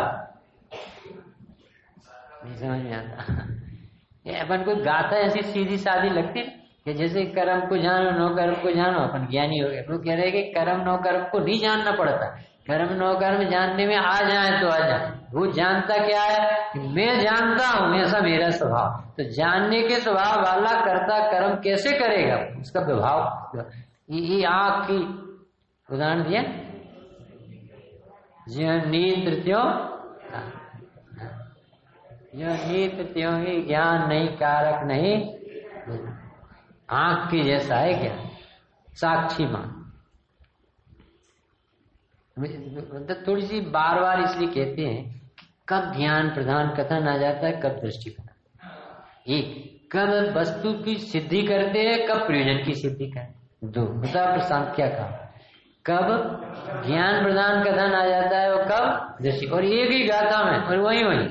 S1: नहीं समझ में आता। ये अपन को गाथा ऐसी सीधी सादी लगती है? कि जैसे कर्म को जानो, नो कर्म को जानो, अपन ज्ञानी हो गए। वो कह रहे कि कर्म, नो कर्म को नहीं जानना पड़ता। कर्म नो कर्म जानने में आ जाए तो आ जाए। वो जानता क्या है कि मैं जानता हूँ ऐसा मेरा स्वभाव। तो जानने के स्वभाव वाला करता कर्म कैसे करेगा? उसका प्रभाव। ये आँख की उदाहरण दिया। जो नेत्र त्यों जो नेत्र त्यों ही ज्ञान नहीं, कारक नहीं, आँख की जैसा है क्या? साक्षी मान। मतलब थोड़ी सी बार बार इसलिए कहते हैं कब ध्यान प्रधान कथन आ जाता है, कब दृष्टि प्रधान। एक कब वस्तु की सिद्धि करते हैं, कब प्रयोजन की सिद्धि करते दो, बता प्रशांत क्या कहा? कब ज्ञान प्रधान कथन आ जाता है और कब दृष्टि। और एक ही गाथा में, और वही वही।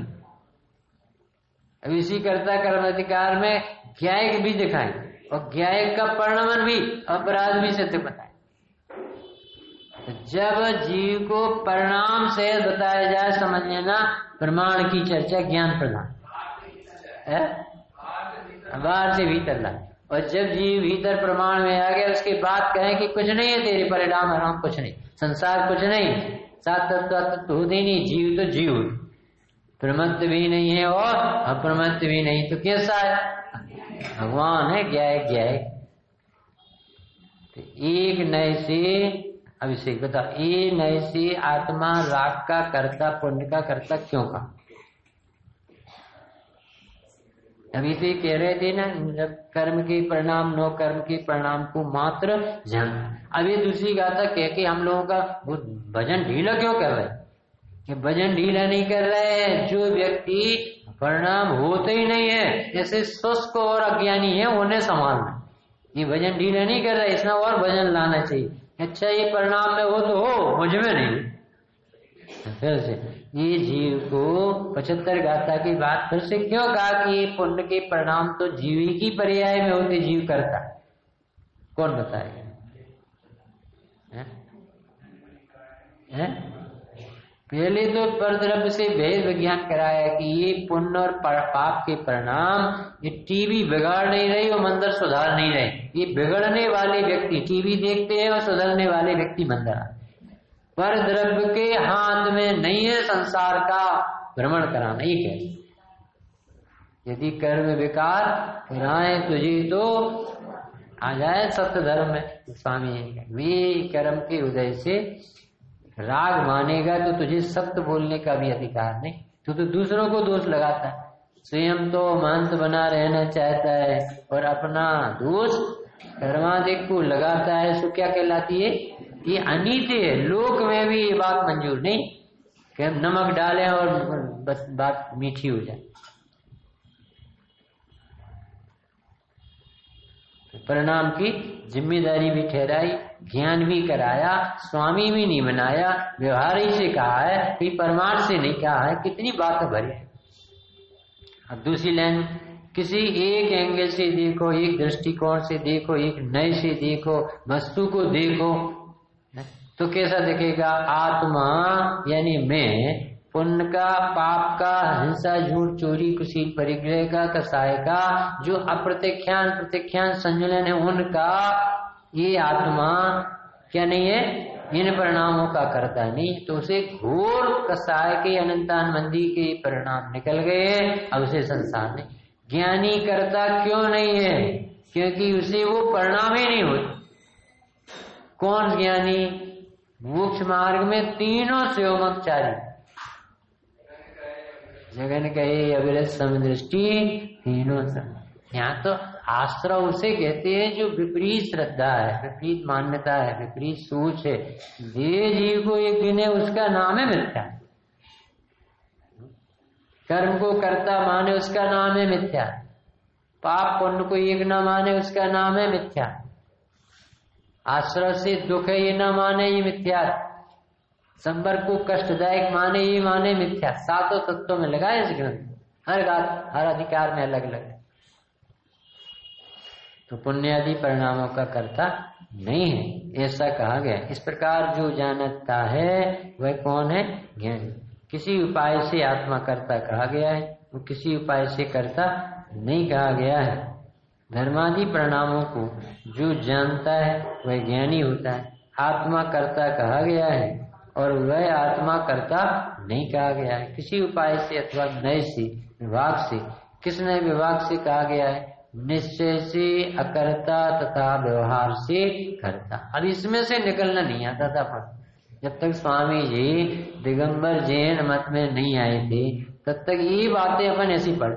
S1: अब इसी कर्ता कर्म अधिकार में ज्ञायक भी दिखाए और ज्ञायक का परिणमन भी अपराध भी सत्य बताए जब जीव को परिणाम से बताया जाए, समझ लेना, प्रमाण की चर्चा ज्ञान प्रधान। बाहर से भीतर ला और जब जीव भीतर प्रमाण में आ गया, उसके बाद कहें कि कुछ नहीं है तेरे परिणाम हराम कुछ नहीं। संसार कुछ नहीं। सात तत्व तत्व होते नहीं, जीव तो जीव प्रमत्त भी नहीं है और अप्रमत्त भी नहीं तो कैसा है? भगवान है क्या है तो एक नए से अभिषेक बता ये नए से आत्मा राग का कर्ता, पुण्य का कर्ता क्यों का अभी तो कह रहे थे ना कर्म के परिणाम, नो कर्म के परिणाम को मात्र जान। अभी दूसरी गाथा कह के हम लोगों का भजन ढीला क्यों कर रहे कि भजन ढीला नहीं कर रहे हैं, जो व्यक्ति परिणाम होते ही नहीं है, जैसे शुष्क और अज्ञानी है, उन्हें संभालना। ये भजन ढीला नहीं कर रहे, इसमें और भजन लाना चाहिए। अच्छा ये परिणाम में हो तो हो, मुझमें नहीं फिर से, ये जीव को पचहत्तर गाथा की बात फिर से क्यों कहा कि ये पुण्य के परिणाम तो जीवी की पर्याय में होते, जीव करता कौन बताएगा है? है? पहले तो परद्रव्य से भेद विज्ञान कराया कि ये पुण्य और पाप के परिणाम, ये टीवी बिगाड़ नहीं रही और मंदिर सुधार नहीं रहे। ये बिगड़ने वाले व्यक्ति टीवी देखते हैं और सुधरने वाले व्यक्ति मंदिर पर द्रव्य के हाथ में नहीं है संसार का भ्रमण कराना, ये कैसे यदि कर्म विकार कराए तुझे तो आ जाए सत्य धर्म में। स्वामी वे कर्म के उदय से राग मानेगा तो तुझे सत्य बोलने का भी अधिकार नहीं, तू तो दूसरों को दोष लगाता है। स्वयं तो महंत बना रहना चाहता है और अपना दोष कर्माधिक को लगाता है, सो क्या कहलाती है? ये अनित है, लोक में भी ये बात मंजूर नहीं कि हम नमक डालें और बस बात मीठी हो जाए। परिणाम की ज़िम्मेदारी भी ठहराई ज्ञान भी कराया, स्वामी भी नहीं बनाया, व्यवहार ही से कहा है कि परमार्थ से नहीं कहा है, कितनी बात भरी है। अब दूसरी लाइन, किसी एक एंगल से देखो, एक दृष्टिकोण से देखो, एक नए से देखो, वस्तु को देखो तो कैसा दिखेगा? आत्मा, यानी मैं, पुण्य का, पाप का, हिंसा, झूठ, चोरी, कुशील, परिग्रह का कसाय का, जो अप्रत्यख्यान प्रत्यख्यान संजुलन है, उनका ये आत्मा क्या नहीं है? इन परिणामों का करता नहीं। तो उसे घोर कसाय के अनंतान मंदी के परिणाम निकल गए अब उसे संसार में ज्ञानी करता क्यों नहीं है? क्योंकि उसे वो परिणाम ही नहीं होते कौन ज्ञानी? मोक्ष मार्ग में तीनों से जगन कहे, अविरत समदृष्टि तीनों सम यहाँ तो आश्रय उसे कहते हैं जो विपरीत श्रद्धा है, विपरीत मान्यता है, विपरीत सोच है। जे जीव को एक दिन है, उसका नाम है मिथ्या। कर्म को करता माने, उसका नाम है मिथ्या। पाप पुण्य को एक न माने, उसका नाम है मिथ्या। आश्रय से दुख है ये न माने, ये मिथ्या। संपर्क को कष्टदायक माने, ये माने मिथ्या। सातों तत्वों में लगाए इस ग्रंथ हर बात हर अधिकार में अलग अलग तो पुण्य आदि परिणामों का कर्ता नहीं है। ऐसा कहा गया। इस प्रकार जो जानता है, वह कौन है? ज्ञानी। किसी उपाय से आत्मा करता कहा गया है वो किसी उपाय से करता नहीं कहा गया है। धर्मादि परिणामों को जो जानता है, वह ज्ञानी होता है। आत्मा करता कहा गया है, और वह आत्मा करता नहीं कहा गया है। किसी उपाय से अथवा नए से, विभाग से किस नए विभाग से कहा गया है? निश्चय से अकर्ता तथा व्यवहार से करता। अब इसमें से निकलना नहीं आता था पर जब तक स्वामी जी दिगंबर जैन मत में नहीं आए थे, तब तक ये बातें अपन ऐसी पढ़।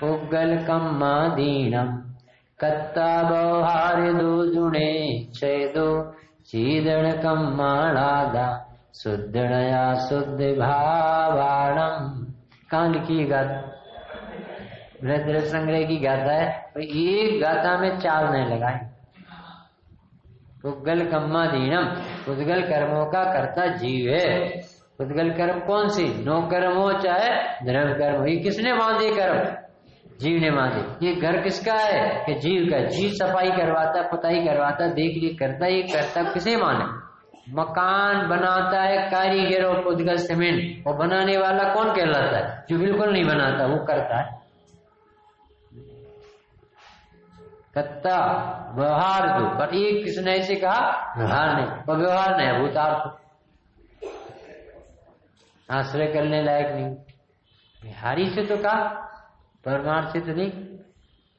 S1: पुगल कम्मा दीनम। कत्ता व्यवहार दो जुड़े जुणे दो। चीदण कम्माणादा शुद्धणया शुद्ध भावाणम कहा लिखी वृद्ध संग्रह की गाथा है तो एक गाथा में चार नहीं लगाए। पुद्गल कम्मा दीनम, पुद्गल कर्मों का कर्ता जीव है। पुद्गल कर्म कौन सी? नो कर्म हो चाहे धर्म कर्म। ये किसने बांधे कर्म? जीव ने बांधे। ये घर किसका है? कि जीव का। जीव सफ़ाई करवाता, पुताई करवाता, देख रेख करता, ये करता किसे माने? मकान बनाता है कारीगर और पुद्गल सीमेंट। और बनाने वाला कौन कहलाता है? जो बिल्कुल नहीं बनाता, वो करता है। कत्ता, व्यवहार दो पर एक किसने ऐसे कहा? व्यवहार नहीं। और व्यवहार नहीं भूतार्थ आश्रय करने लायक नहीं। बिहारी से तो कहा, परमार्थ से तो नहीं।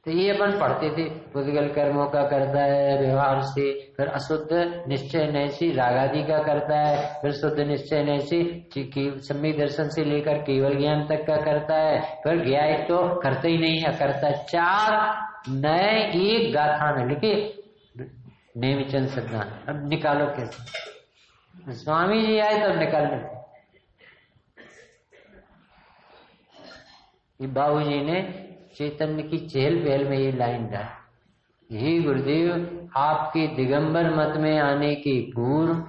S1: तो ये अपन पढ़ते थे पुद्गल कर्मों का करता है, व्यवहार से। फिर अशुद्ध, निश्चय नैसी, रागादि का करता है। फिर शुद्ध, निश्चय नैसी सम्यक दर्शन से लेकर केवल ज्ञान तक का करता है। फिर ज्ञाय तो करते ही नहीं है, करता चार नए एक गाथा में लिखे, नेमिचंद सिद्धांत अब निकालो कैसे? स्वामी जी आए तब निकाल ये बाबू जी ने चैतन्य की चहल पहल में ये लाइन डाली। यही गुरुदेव, आपके दिगंबर मत में आने के पूर्व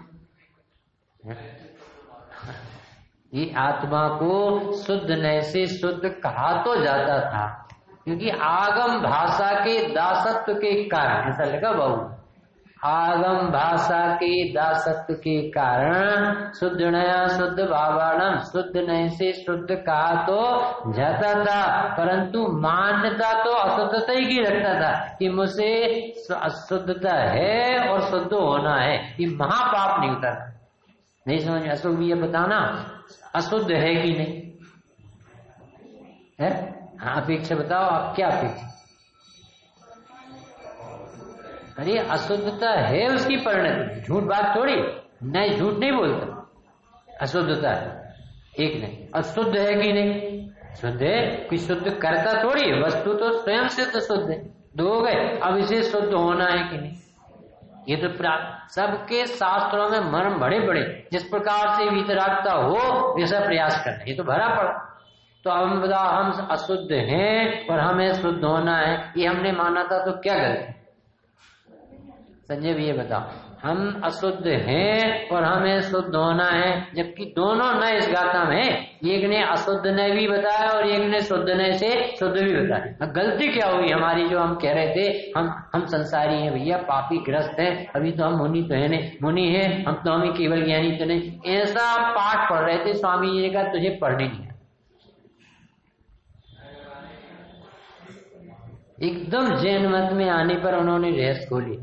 S1: ये आत्मा को शुद्ध नय से शुद्ध कहा तो जाता था। क्योंकि आगम भाषा के दासत्व के कारण, ऐसा लगा बाबू आगम भाषा के दासत्व के कारण शुद्ध नया शुद्ध भावाणम, शुद्ध नय से शुद्ध कहा तो जाता था, परंतु मान्यता तो अशुद्धता ही की रखता था कि मुझसे अशुद्धता है और शुद्ध होना है ये महापाप नहीं होता था। नहीं समझ अशुभ ये बताना, अशुद्ध है कि नहीं? है? हाँ अपेक्षा बताओ, आप क्या अपेक्षा? अरे, अशुद्धता है उसकी परिणति झूठ बात थोड़ी, नहीं, झूठ नहीं बोलता। अशुद्धता है। एक नहीं, अशुद्ध है कि नहीं? शुद्ध है, कोई शुद्ध करता थोड़ी, वस्तु तो स्वयं से तो शुद्ध है। दो हो गए, अब इसे शुद्ध होना है कि नहीं? ये तो प्राप्त सबके शास्त्रों में मर्म बड़े बड़े जिस प्रकार से वितरागता हो, वैसा प्रयास करना ये तो भरा पड़ा। तो हम बता हम अशुद्ध हैं और हमें शुद्ध होना है। ये हमने माना था तो क्या गलती संजय भी ये बताओ, हम अशुद्ध हैं और हमें शुद्ध होना है, जबकि दोनों न इस गाथा में, एक ने अशुद्ध ने भी बताया और एक ने शुद्ध ने से शुद्ध भी बताया। गलती क्या हुई? हमारी जो हम कह रहे थे, हम हम संसारी हैं भैया, पापी ग्रस्त हैं, अभी तो हम मुनि तो है नहीं। मुनि है, हम तो हमें केवल ज्ञानी तो नहीं। ऐसा पाठ पढ़ रहे थे, स्वामी जी कहा, तुझे पढ़ने नहीं एकदम जैन मत में आने पर उन्होंने रहस्य खोली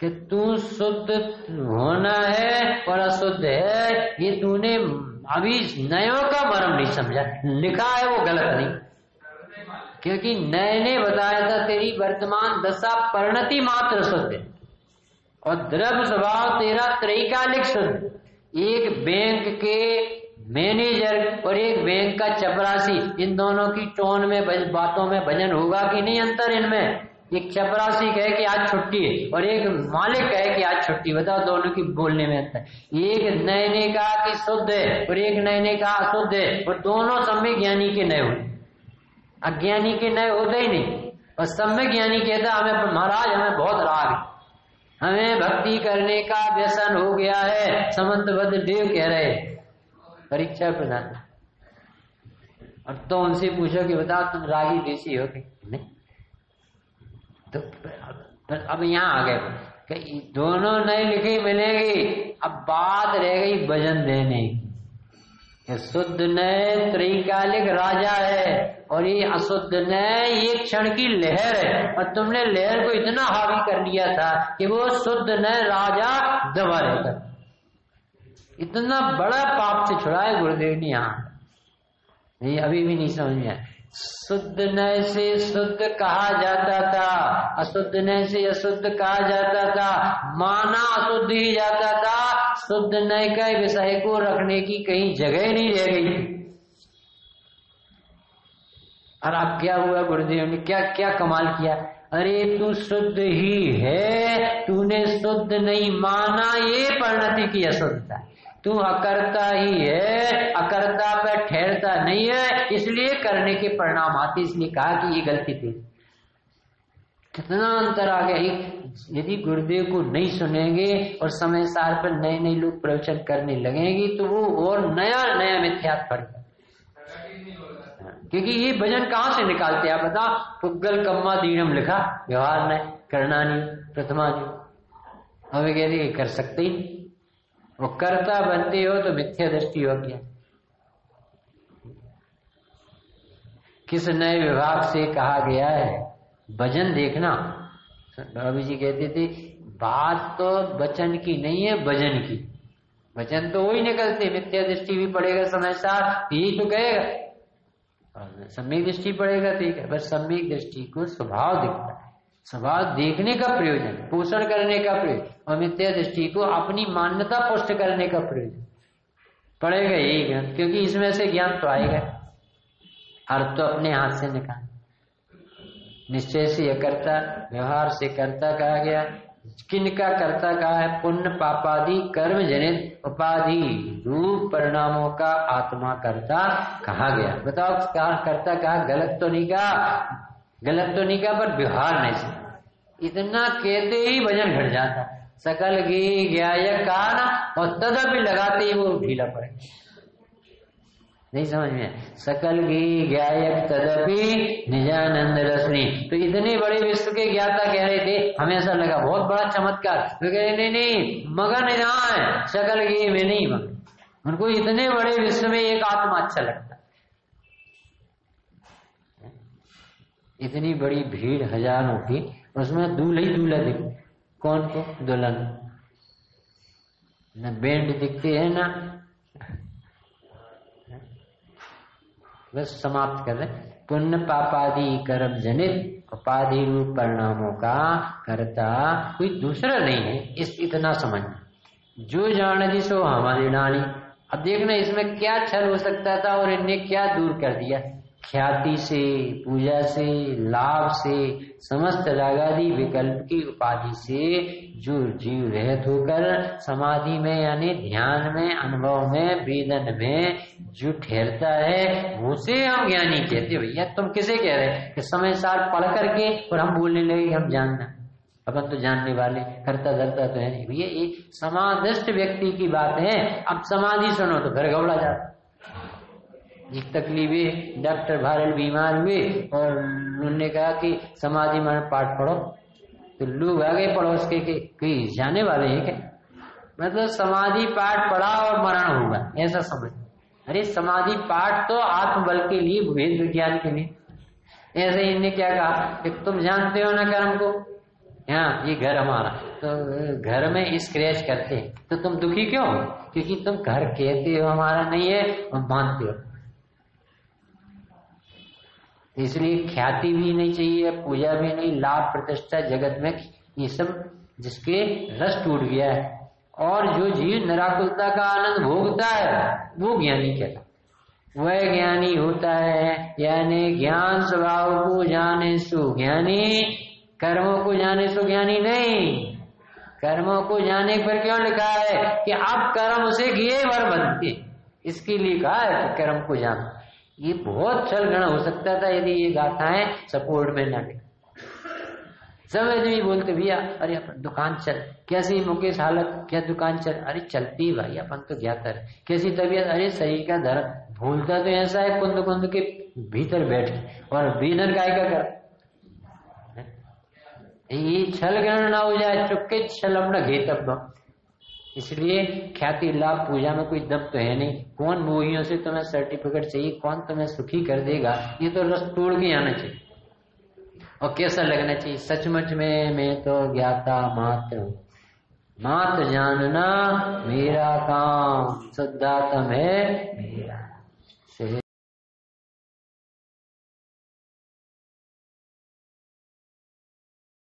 S1: कि तू शुद्ध होना है और अशुद्ध है, ये तूने अभी नयों का मर्म नहीं समझा। लिखा है वो गलत नहीं। क्योंकि नए ने बताया था तेरी वर्तमान दशा परिणति मात्र शुद्ध और द्रव स्वभाव तेरा त्रैकालिक शुद्ध। एक बैंक के मैनेजर और एक बैंक का चपरासी, इन दोनों की टोन में बातों में भजन होगा कि नहीं अंतर इनमें? एक चपरासी कहे कि आज छुट्टी है, और एक मालिक कहे कि आज छुट्टी बताओ दोनों की बोलने में अंतर एक नए ने कहा कि शुद्ध है, और एक नए ने कहा अशुद्ध है, और दोनों समय ज्ञानी के नए होते अज्ञानी के नए होते ही नहीं, और समय ज्ञानी कहता हमें, महाराज, हमें बहुत राग है। हमें भक्ति करने का व्यसन हो गया है। समंत बद्ध देव कह रहे परीक्षा प्रधान और तो उनसे पूछो कि बताओ तुम रागी देसी हो कि नहीं? तो अब यहाँ आ गए। कि दोनों नहीं लिखी मिलेगी, अब बात रह गई भजन देने की। शुद्ध नय त्रिकालिक राजा है, और ये अशुद्ध नय ये क्षण की लहर है। और तुमने लहर को इतना हावी कर लिया था कि वो शुद्ध नय राजा दबा रहता इतना बड़ा पाप से छुड़ाए गुरुदेव ने यहाँ। नहीं, अभी भी नहीं समझ में शुद्ध नय से शुद्ध कहा जाता था, अशुद्ध नय से अशुद्ध कहा जाता था, माना अशुद्ध ही जाता था, शुद्ध नय का विषय को रखने की कहीं जगह नहीं रह गई। और अब क्या हुआ गुरुदेव ने? क्या क्या कमाल किया? अरे तू शुद्ध ही है, तूने शुद्ध नहीं माना, ये परिणति की अशुद्धता। तू अकर्ता ही है, अकर्ता पर ठहरता नहीं है, इसलिए करने के परिणाम आते, इसलिए कहा कि ये गलती थी। कितना अंतर आ गया यदि गुरुदेव को नहीं सुनेंगे और समय सार पर नए नए लोग प्रवचन करने लगेंगे तो वो और नया नया मिथ्यात पड़ेगा क्योंकि ये भजन कहाँ से निकालते आप बता पुगल कम्मा दीनम लिखा, व्यवहार ने करना नहीं, प्रथमा नहीं। हमें कहते कर सकते ही नहीं। वो कर्ता बनते हो तो मिथ्या दृष्टि हो। गया किस नए विभाग से कहा गया है? भजन देखना। बाबू जी कहते थे, बात तो वचन की नहीं है, भजन की। वचन तो वही निकलते, मिथ्या दृष्टि भी पड़ेगा साथ, यही तो कहेगा। सम्यक दृष्टि पड़ेगा ठीक है बस सम्यक दृष्टि को स्वभाव दिखता स्वभाव देखने का प्रयोजन, पोषण करने का प्रयोजन। और मिथ्या दृष्टि को अपनी मान्यता पुष्ट करने का प्रयोजन। पड़ेगा यही ज्ञान क्योंकि इसमें से ज्ञान तो आएगा। अर्थ तो अपने हाथ से निकाल। निश्चय से यह करता, व्यवहार से करता कहा गया, किन का कर्ता कहा है? पुण्य, पापादि, कर्म जनित उपाधि, रूप, परिणामों का आत्मा करता कहा गया। बताओ कर्ता कहा? गलत तो नहीं कहा। गलत तो नहीं कहा, पर व्यवहार नहीं से इतना कहते ही वज़न घट जाता। सकल गी ज्ञायक ना और तदपि लगाते ही वो ढीला पड़े। नहीं समझ में सकल गी गायक तदपि निजानंद रसनी। तो इतने बड़े विश्व के ज्ञाता कह रहे थे, हमें ऐसा लगा, बहुत बड़ा चमत्कार। तो कह रहे, नहीं नहीं, मगन जहाँ सकल गी में नहीं मगन। उनको इतने बड़े विश्व में एक आत्मा अच्छा लगता। इतनी बड़ी भीड़ हज़ारों की, उसमें दूल्हा ही दूल्हा दिख कौन को? दुल्हन। न बैंड दिखते है ना। बस समाप्त कर रहे पुण्य पापादि कर्म जनित, उपाधि रूप परिणामों का करता कोई दूसरा नहीं है इस इतना समझ। जो जान जिसो हमारी डाली अब देखना इसमें क्या छल हो सकता था और इनने क्या दूर कर दिया। ख्याति से, पूजा से, लाभ से, समस्त रागादि विकल्प की उपाधि से जो जीव रहत होकर समाधि में यानी ध्यान में, अनुभव में, वेदन में जो ठहरता है, उसे हम ज्ञानी कहते भैया, तुम किसे कह रहे कि समय साथ पढ़ करके और हम बोलने लगे हम जानना। अपन तो जानने वाले, करता धरता तो है नहीं। भैया, ये समाधिष्ट व्यक्ति की बात है। अब समाधि सुनो तो घर घबरा जाता तकलीफ़ डॉक्टर भारल बीमार हुए और उन्होंने कहा कि समाधि में पाठ पढ़ो। तो लोग आगे पड़ोस के कहीं जाने वाले हैं क्या? मतलब समाधि पाठ पढ़ा और मरण होगा ऐसा समझ। अरे समाधि पाठ तो आत्मबल के लिए, भेद विज्ञान के लिए। ऐसे इनने क्या कहा कि तुम जानते हो ना कर्म को? यहाँ ये घर हमारा। तो घर में स्क्रैच करते हैं। तो तुम दुखी क्यों? क्योंकि तुम घर कहते हो, हमारा नहीं है और मानते हो। इसलिए ख्याति भी नहीं चाहिए, पूजा भी नहीं, लाभ प्रतिष्ठा जगत में, ये सब जिसके रस टूट गया है। और जो जीव निराकुलता का आनंद भोगता है, वो ज्ञानी कहता वह ज्ञानी होता है, यानी ज्ञान स्वभाव को जाने सु ज्ञानी, कर्मों को जाने सु ज्ञानी नहीं। कर्मों को जाने पर क्यों लिखा है कि आप कर्म उसे किए वर बनते इसके लिए कहा है कि कर्म को जानो। ये बहुत छल गण हो सकता था यदि ये गाथाएँ सपोर्ट में ना न सब आदमी बोलते, भैया, अरे अपन दुकान चल, कैसी मुकेश हालत, क्या दुकान चल? अरे चलती भाई, अपन तो ज्ञाता है। कैसी तबीयत? अरे शरीर का दर्द, भूलता तो ऐसा है कुंद कुंद के भीतर बैठ और बीनर गाय का कर? ये छल ग्रहण ना हो जाए, चुपके छल अपना घेतब इसलिए ख्याति लाभ पूजा में कोई दम तो है नहीं। कौन मोहियों से तुम्हें सर्टिफिकेट चाहिए, कौन तुम्हें सुखी कर देगा, ये तो रस तोड़ के आना चाहिए। और कैसा लगना चाहिए? सचमुच में मैं तो ज्ञाता मात्र मात्र जानना मेरा काम शुद्धात्म है मेरा।